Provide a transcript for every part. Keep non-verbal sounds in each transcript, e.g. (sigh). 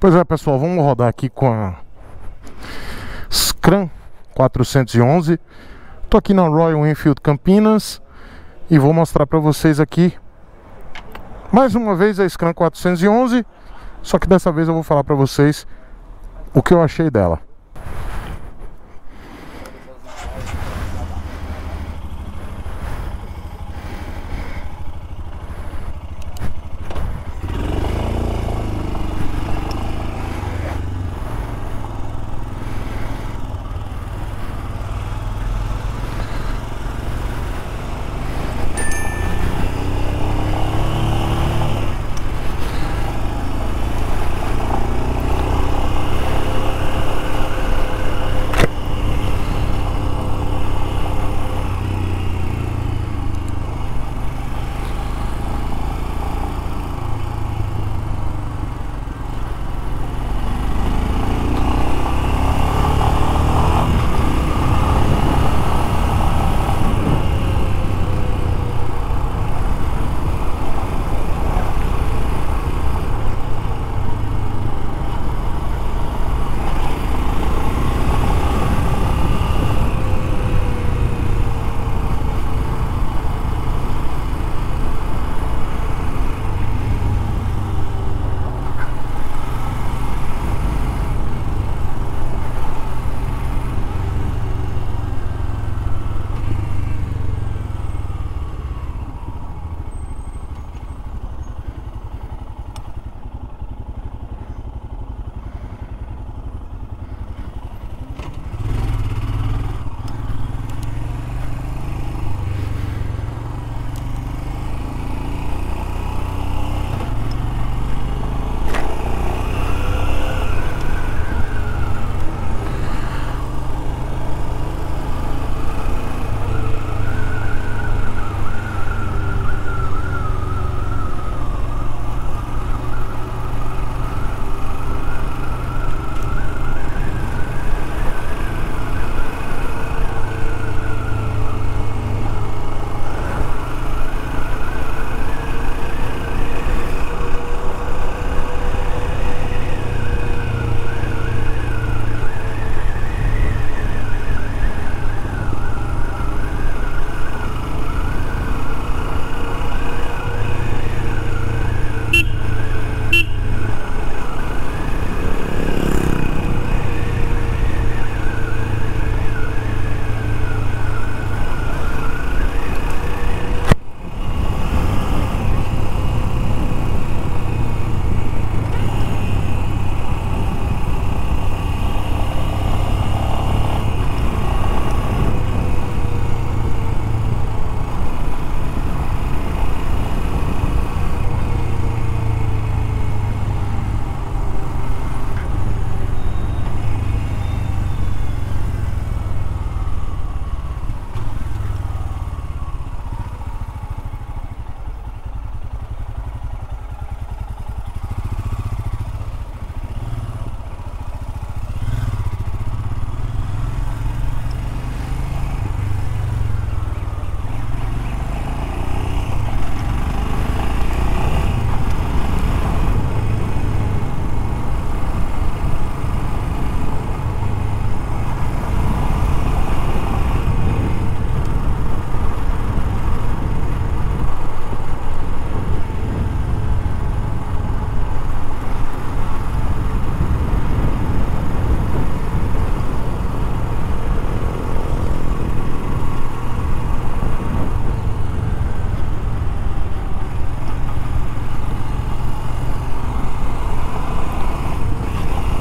Pois é, pessoal, vamos rodar aqui com a Scrum 411. Tô aqui na Royal Enfield Campinas e vou mostrar para vocês aqui mais uma vez a Scrum 411, só que dessa vez eu vou falar para vocês o que eu achei dela.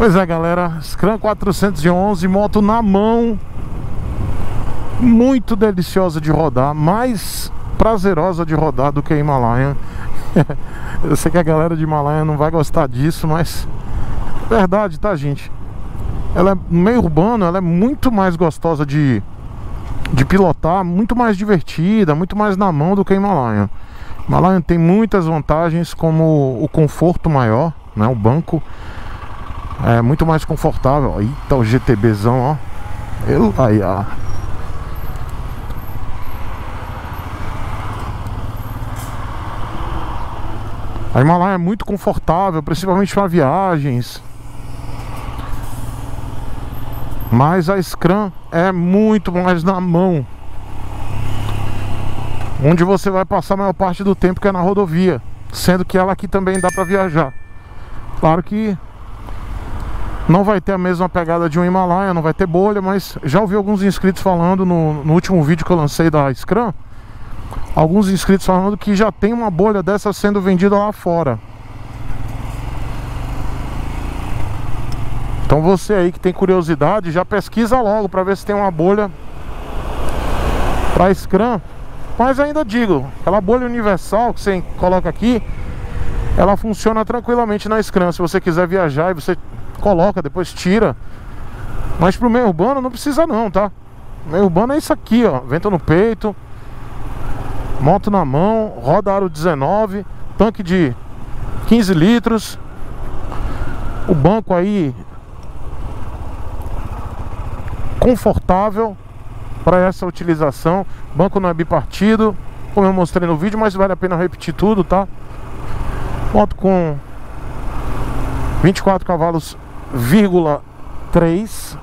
Pois é, galera, Scrum 411, moto na mão, muito deliciosa de rodar, mais prazerosa de rodar do que a Himalayan. (laughs) Eu sei que a galera de Himalaia não vai gostar disso, mas verdade, tá, gente? Ela é meio urbano, ela é muito mais gostosa de, de pilotar, muito mais divertida, muito mais na mão do que a Himalayan. Himalayan tem muitas vantagens, como o conforto maior, né, o banco é muito mais confortável. Tá o GTBzão, ó. Eu, aí, ó. A Himalaia é muito confortável, principalmente para viagens. Mas a Scrum é muito mais na mão. Onde você vai passar a maior parte do tempo que é na rodovia. Sendo que ela aqui também dá para viajar. Claro que não vai ter a mesma pegada de um Himalaia, não vai ter bolha, mas já ouvi alguns inscritos falando no, no último vídeo que eu lancei da Scrum Alguns inscritos falando que já tem uma bolha dessa sendo vendida lá fora. Então você aí que tem curiosidade, já pesquisa logo para ver se tem uma bolha para Scrum. Mas ainda digo, aquela bolha universal que você coloca aqui Ela funciona tranquilamente na Scrum. Se você quiser viajar e você coloca, depois tira. Mas pro meio urbano não precisa não, tá? Meio urbano é isso aqui, ó. Vento no peito. Moto na mão, roda aro 19, tanque de 15 litros. O banco aí confortável para essa utilização. Banco não é bipartido, como eu mostrei no vídeo, mas vale a pena repetir tudo, tá? Moto com 24 cavalos 0,3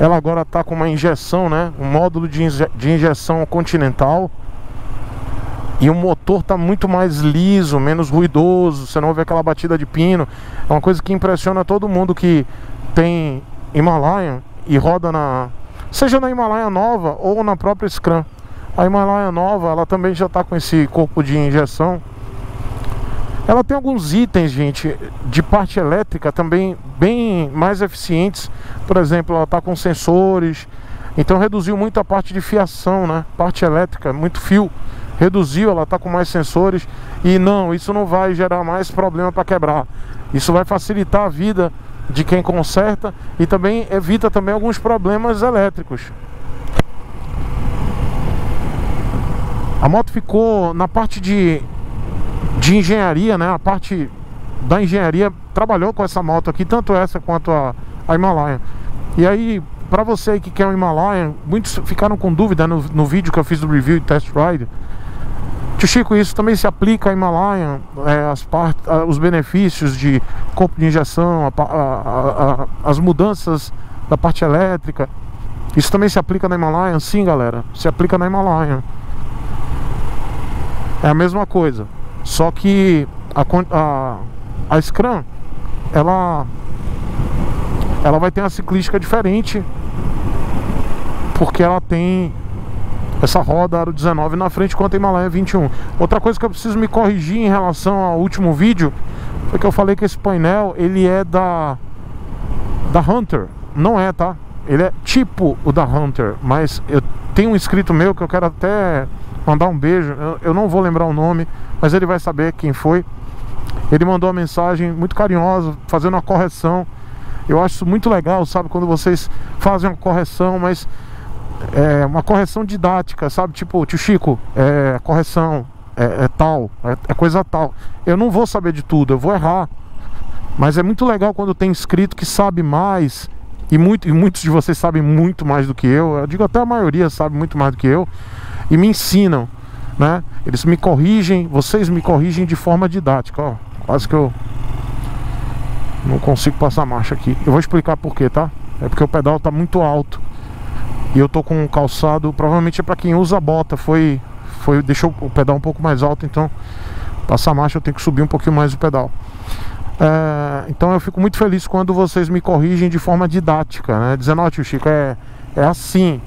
Ela agora está com uma injeção, né? Um módulo de, inje de injeção continental. E o motor está muito mais liso, menos ruidoso. Você não vê aquela batida de pino. É uma coisa que impressiona todo mundo que tem Himalaia E roda na... Seja na Himalaia nova ou na própria Scrum. A Himalaia nova, ela também já está com esse corpo de injeção ela tem alguns itens, gente, de parte elétrica também bem mais eficientes. Por exemplo, ela está com sensores, então reduziu muito a parte de fiação, né? Parte elétrica, muito fio. Reduziu, ela está com mais sensores e não, isso não vai gerar mais problema para quebrar. Isso vai facilitar a vida de quem conserta e também evita também alguns problemas elétricos. A moto ficou na parte de de engenharia, né? A parte da engenharia trabalhou com essa moto aqui, tanto essa quanto a, a Himalaia. E aí, para você que quer um Himalaia, muitos ficaram com dúvida no, no vídeo que eu fiz do review e test ride. Tio Chico, isso também se aplica a Himalaia, é, as part, os benefícios de corpo de injeção, a, a, as mudanças da parte elétrica. Isso também se aplica na Himalaia? Sim, galera, se aplica na Himalaia. É a mesma coisa. Só que a, a, a Scrum, ela, ela vai ter uma ciclística diferente, porque ela tem essa roda aro 19 na frente quanto a Himalaia 21. Outra coisa que eu preciso me corrigir em relação ao último vídeo foi que eu falei que esse painel ele é da da Hunter. Não é, tá? Ele é tipo o da Hunter, mas eu tenho um inscrito meu que eu quero até mandar um beijo. Eu, eu não vou lembrar o nome, mas ele vai saber quem foi. Ele mandou uma mensagem muito carinhosa, fazendo uma correção. Eu acho isso muito legal, sabe? Quando vocês fazem uma correção, mas é uma correção didática, sabe? Tipo, tio Chico, é correção, é, é tal, é, é, coisa tal. Eu não vou saber de tudo, eu vou errar. Mas é muito legal quando tem inscrito que sabe mais. E, muito, e muitos de vocês sabem muito mais do que eu. Eu digo até a maioria sabe muito mais do que eu. E me ensinam né? Eles me corrigem, vocês me corrigem de forma didática, ó. Quase que eu não consigo passar marcha aqui. Eu vou explicar por quê, tá? É porque o pedal tá muito alto. E eu tô com um calçado, provavelmente é para quem usa bota, foi foi deixou o pedal um pouco mais alto, então passar marcha eu tenho que subir um pouquinho mais o pedal. É, então eu fico muito feliz quando vocês me corrigem de forma didática, né? Dizendo, ó oh, tio Chico, é, é assim.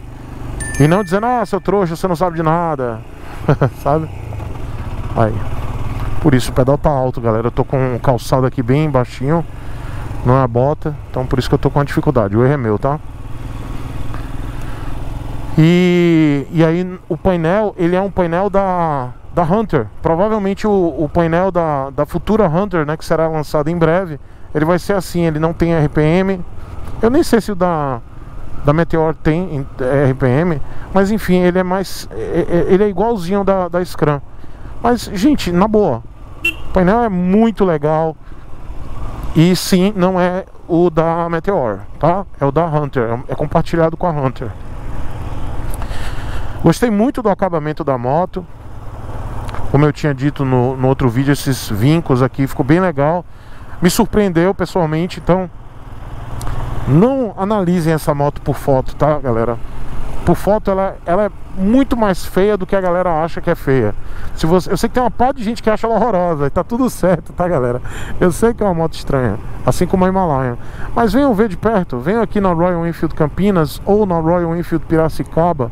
E não dizendo, ah, seu trouxa, você não sabe de nada. (laughs) sabe? Aí. Por isso o pedal tá alto, galera. Eu tô com um calçado aqui bem baixinho. Não é a bota. Então por isso que eu tô com a dificuldade. O erro é meu, tá? E, e aí o painel, ele é um painel da, da Hunter. Provavelmente o, o painel da, da futura Hunter, né? Que será lançado em breve. Ele vai ser assim, ele não tem RPM. Eu nem sei se o da da Meteor tem é, RPM, mas enfim, ele é mais. É, é, ele é igualzinho da, da Scrum. Mas, gente, na boa, o painel é muito legal. E sim, não é o da Meteor, tá? É o da Hunter, é compartilhado com a Hunter. Gostei muito do acabamento da moto. Como eu tinha dito no, no outro vídeo, esses vincos aqui ficou bem legal. Me surpreendeu pessoalmente, então não analisem essa moto por foto, tá, galera? Por foto ela, ela é muito mais feia do que a galera acha que é feia. Se você, eu sei que tem uma parte de gente que acha ela horrorosa, e tá tudo certo, tá, galera? Eu sei que é uma moto estranha, assim como a Himalaia. Mas venham ver de perto, venham aqui na Royal Enfield Campinas ou na Royal Enfield Piracicaba,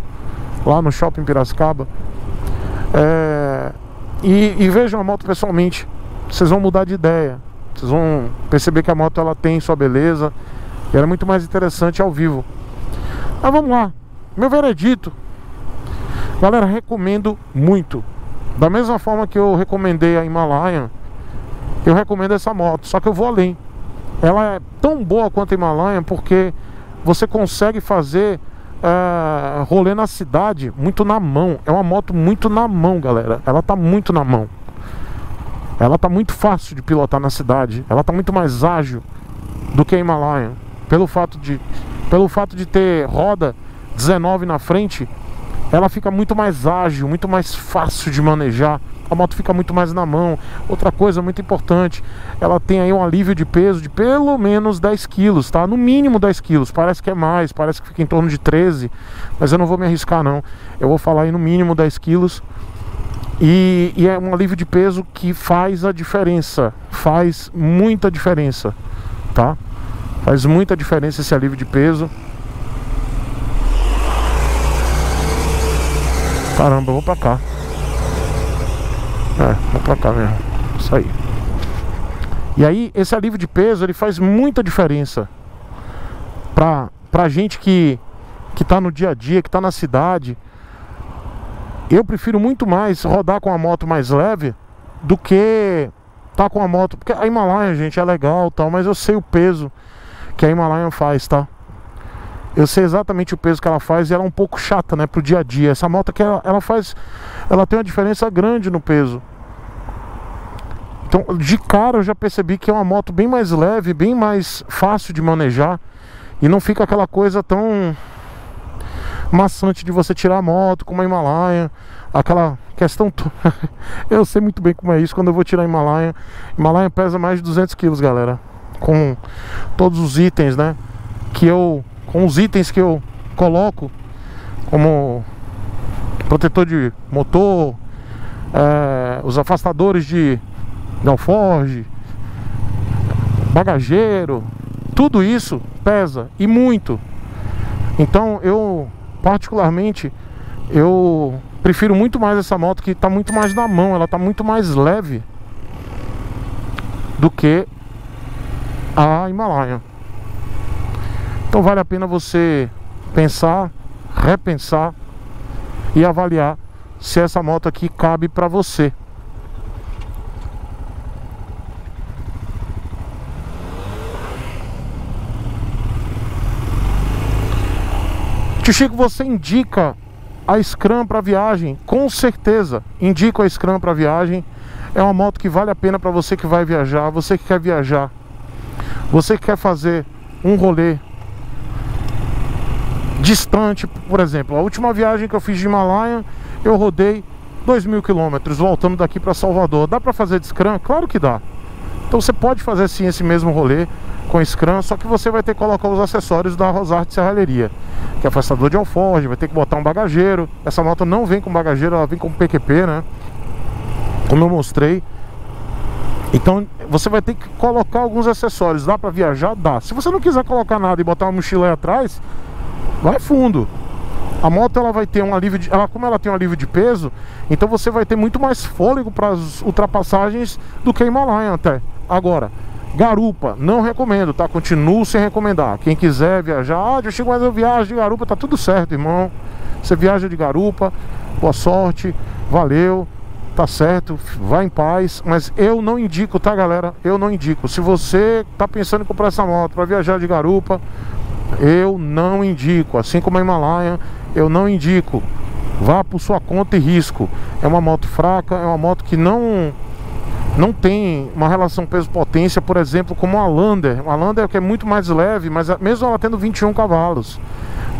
lá no Shopping Piracicaba. É, e, e vejam a moto pessoalmente. Vocês vão mudar de ideia. Vocês vão perceber que a moto ela tem sua beleza e ela é muito mais interessante ao vivo. Mas vamos lá. Meu veredito. Galera, recomendo muito. Da mesma forma que eu recomendei a Himalaia, eu recomendo essa moto. Só que eu vou além. Ela é tão boa quanto a Himalaia porque você consegue fazer uh, rolê na cidade muito na mão. É uma moto muito na mão, galera. Ela tá muito na mão. Ela tá muito fácil de pilotar na cidade. Ela tá muito mais ágil do que a Himalaia. Pelo fato de, pelo fato de ter roda 19 na frente, ela fica muito mais ágil, muito mais fácil de manejar. A moto fica muito mais na mão. Outra coisa muito importante, ela tem aí um alívio de peso de pelo menos 10 quilos, tá? No mínimo 10 quilos. Parece que é mais, parece que fica em torno de 13, mas eu não vou me arriscar não. Eu vou falar aí no mínimo 10 quilos. E, e, é um alívio de peso que faz a diferença, faz muita diferença, tá? Faz muita diferença esse alívio de peso. Caramba, vou pra cá. É, vou pra cá mesmo. Isso aí. E aí, esse alívio de peso, ele faz muita diferença pra, pra gente que, que tá no dia a dia, que tá na cidade eu prefiro muito mais rodar com a moto mais leve do que tá com a moto. Porque a Himalaia, gente, é legal tal, mas eu sei o peso que a Himalaia faz, tá? Eu sei exatamente o peso que ela faz e ela é um pouco chata, né, pro dia a dia. Essa moto aqui, ela, ela faz. Ela tem uma diferença grande no peso. Então, de cara eu já percebi que é uma moto bem mais leve, bem mais fácil de manejar. E não fica aquela coisa tão maçante de você tirar a moto com uma Himalaia, aquela questão. (laughs) eu sei muito bem como é isso quando eu vou tirar a Himalaia. Himalaia pesa mais de 200 quilos, galera, com todos os itens, né? Que eu, com os itens que eu coloco, como protetor de motor, é, os afastadores de, alforge, bagageiro, tudo isso pesa e muito. Então eu particularmente, eu prefiro muito mais essa moto que está muito mais na mão, ela está muito mais leve do que a Himalaia. Então vale a pena você pensar, repensar e avaliar se essa moto aqui cabe para você. Tio Chico, você indica a Scrum para viagem? Com certeza, indico a Scrum para viagem. É uma moto que vale a pena para você que vai viajar, você que quer viajar, você que quer fazer um rolê distante, por exemplo, a última viagem que eu fiz de Himalaia, eu rodei 2 mil quilômetros voltando daqui para Salvador. Dá para fazer de Scrum? Claro que dá. Então você pode fazer sim esse mesmo rolê com Scrum, só que você vai ter que colocar os acessórios da Rosarte Serralheria, que é afastador de alforge, vai ter que botar um bagageiro. Essa moto não vem com bagageiro, ela vem com PQP, né? Como eu mostrei. Então você vai ter que colocar alguns acessórios. Dá para viajar? Dá. Se você não quiser colocar nada e botar uma mochila aí atrás, vai fundo. A moto ela vai ter um alívio de, ela como ela tem um alívio de peso, então você vai ter muito mais fôlego para as ultrapassagens do que a Himalaia até. Agora, Garupa, não recomendo, tá? Continuo sem recomendar. Quem quiser viajar, ah, eu chego mais eu viajo de garupa, tá tudo certo, irmão. Você viaja de garupa, boa sorte, valeu, tá certo, vai em paz. Mas eu não indico, tá, galera? Eu não indico. Se você tá pensando em comprar essa moto para viajar de garupa, eu não indico. Assim como a Himalaia, eu não indico. Vá por sua conta e risco. É uma moto fraca, é uma moto que não não tem uma relação peso-potência, por exemplo, como a Lander. Uma Lander que é muito mais leve, mas mesmo ela tendo 21 cavalos.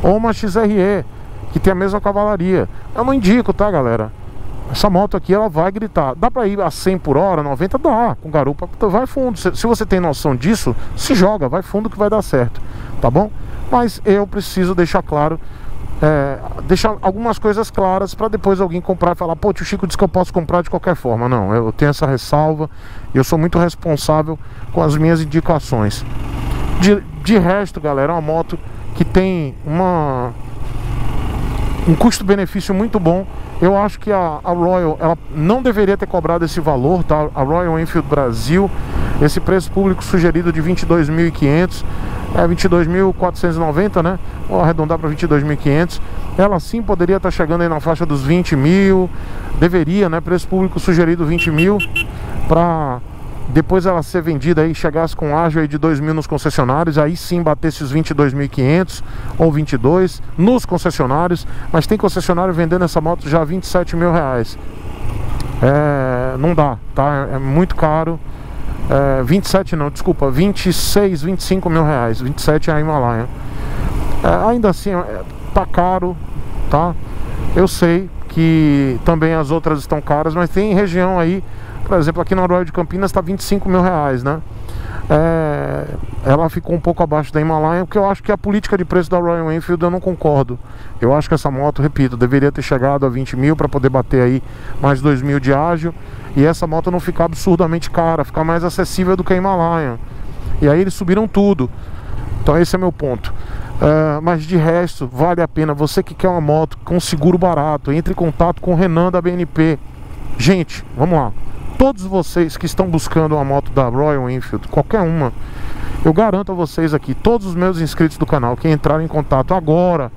Ou uma XRE, que tem a mesma cavalaria. Eu não indico, tá, galera? Essa moto aqui, ela vai gritar. Dá pra ir a 100 por hora, 90? Dá. Com garupa, vai fundo. Se você tem noção disso, se joga, vai fundo que vai dar certo. Tá bom? Mas eu preciso deixar claro é, deixar algumas coisas claras para depois alguém comprar e falar, pô, tio Chico disse que eu posso comprar de qualquer forma. Não, eu tenho essa ressalva e eu sou muito responsável com as minhas indicações. De, de resto, galera, é uma moto que tem uma um custo-benefício muito bom. Eu acho que a, a, Royal ela não deveria ter cobrado esse valor, tá? A Royal Enfield Brasil, esse preço público sugerido de 22.500, é 22.490, né? Vou arredondar para 22.500. Ela sim poderia estar tá chegando aí na faixa dos 20 mil, deveria, né? Preço público sugerido 20 mil para depois ela ser vendida aí, chegasse com ágio aí de 2 mil nos concessionários, aí sim batesse os 22.500 ou 22 nos concessionários, mas tem concessionário vendendo essa moto já 27 mil reais. É, não dá, tá? É muito caro. É, 27 não, desculpa, 26, 25 mil reais. 27 é a Himalaia. É, ainda assim, é, tá caro, tá? Eu sei que também as outras estão caras, mas tem região aí por exemplo, aqui na Royal de Campinas está 25 mil reais, né? É, ela ficou um pouco abaixo da Himalaia, porque eu acho que a política de preço da Royal Enfield eu não concordo. Eu acho que essa moto, repito, deveria ter chegado a 20 mil para poder bater aí mais 2 mil de ágil e essa moto não ficar absurdamente cara, ficar mais acessível do que a Himalaia. E aí eles subiram tudo. Então esse é meu ponto. Uh, mas de resto, vale a pena. Você que quer uma moto com seguro barato, entre em contato com o Renan da BNP. Gente, vamos lá todos vocês que estão buscando uma moto da Royal Enfield, qualquer uma, eu garanto a vocês aqui, todos os meus inscritos do canal que entrarem em contato agora,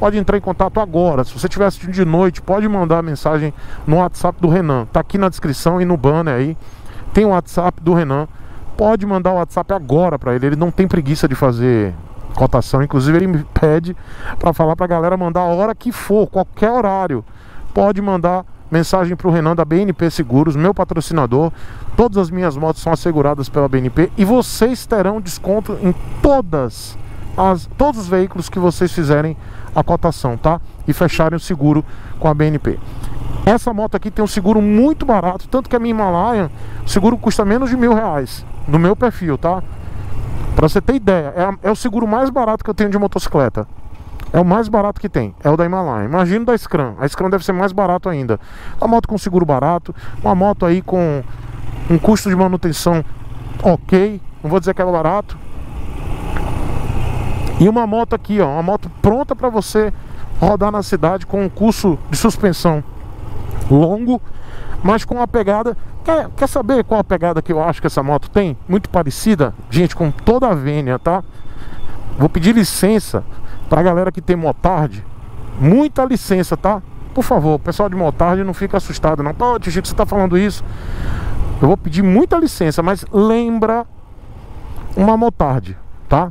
pode entrar em contato agora. Se você estiver assistindo de noite, pode mandar mensagem no WhatsApp do Renan. Tá aqui na descrição e no banner aí. Tem o WhatsApp do Renan. Pode mandar o WhatsApp agora para ele. Ele não tem preguiça de fazer cotação. Inclusive ele me pede para falar para a galera mandar a hora que for, qualquer horário. Pode mandar Mensagem para o Renan da BNP Seguros, meu patrocinador. Todas as minhas motos são asseguradas pela BNP e vocês terão desconto em todas as, todos os veículos que vocês fizerem a cotação, tá? E fecharem o seguro com a BNP. Essa moto aqui tem um seguro muito barato, tanto que a minha Himalaia, o seguro custa menos de mil reais no meu perfil, tá? Pra você ter ideia, é, é o seguro mais barato que eu tenho de motocicleta. É o mais barato que tem, é o da Himalaia. Imagina da Scrum, a Scrum deve ser mais barato ainda. Uma moto com seguro barato, uma moto aí com um custo de manutenção ok, não vou dizer que é barato. E uma moto aqui, ó, uma moto pronta para você rodar na cidade com um curso de suspensão longo, mas com uma pegada. Quer, quer saber qual a pegada que eu acho que essa moto tem? Muito parecida, gente, com toda a vênia, tá? Vou pedir licença Pra galera que tem motard, muita licença, tá? Por favor, pessoal de motard não fica assustado não. Pô, tio Chico, você tá falando isso? Eu vou pedir muita licença, mas lembra uma motard, tá?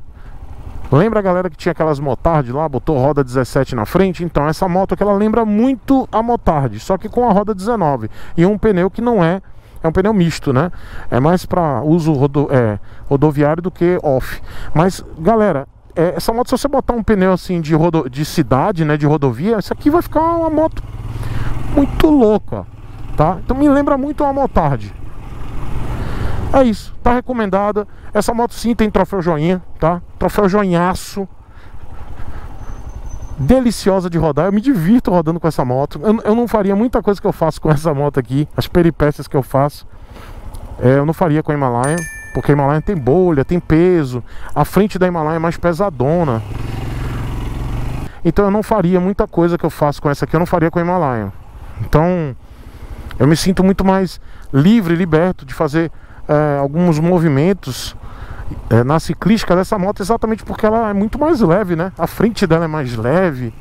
Lembra a galera que tinha aquelas motard lá, botou roda 17 na frente? Então, essa moto aqui, ela lembra muito a motard, só que com a roda 19 e um pneu que não é é um pneu misto, né? É mais para uso rodo, é, rodoviário do que off. Mas, galera, é, essa moto, se você botar um pneu assim de, rodo, de cidade, né, de rodovia, isso aqui vai ficar uma moto muito louca, tá? Então me lembra muito uma motard. É isso, tá recomendada. Essa moto sim tem troféu joinha, tá? Troféu joinhaço. Deliciosa de rodar, eu me divirto rodando com essa moto. Eu, eu não faria muita coisa que eu faço com essa moto aqui, as peripécias que eu faço. É, eu não faria com a Himalaia. Porque a Himalaia tem bolha, tem peso. A frente da Himalaia é mais pesadona. Então eu não faria muita coisa que eu faço com essa aqui, eu não faria com a Himalaia. Então eu me sinto muito mais livre, liberto de fazer é, alguns movimentos é, na ciclística dessa moto, exatamente porque ela é muito mais leve, né? A frente dela é mais leve.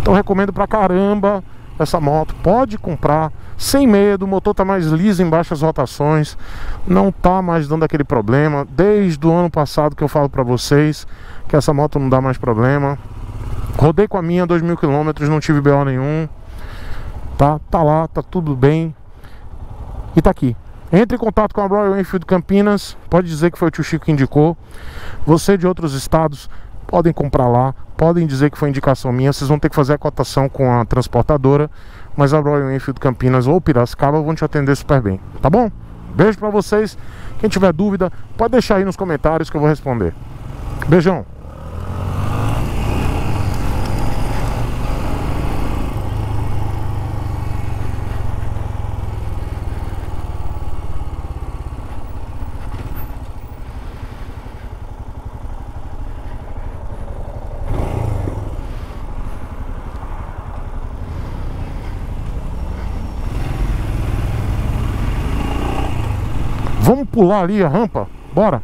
Então recomendo pra caramba essa moto. Pode comprar sem medo, o motor tá mais liso em baixas rotações, não tá mais dando aquele problema. Desde o ano passado que eu falo para vocês que essa moto não dá mais problema. Rodei com a minha 2 mil quilômetros, não tive BO nenhum. Tá, tá lá, tá tudo bem. E tá aqui. Entre em contato com a Royal Enfield Campinas, pode dizer que foi o tio Chico que indicou. Você de outros estados, podem comprar lá, podem dizer que foi indicação minha, vocês vão ter que fazer a cotação com a transportadora, mas a Royal Enfield Campinas ou Piracicaba vão te atender super bem, tá bom? Beijo pra vocês, quem tiver dúvida, pode deixar aí nos comentários que eu vou responder. Beijão! Vamos pular ali a rampa? Bora!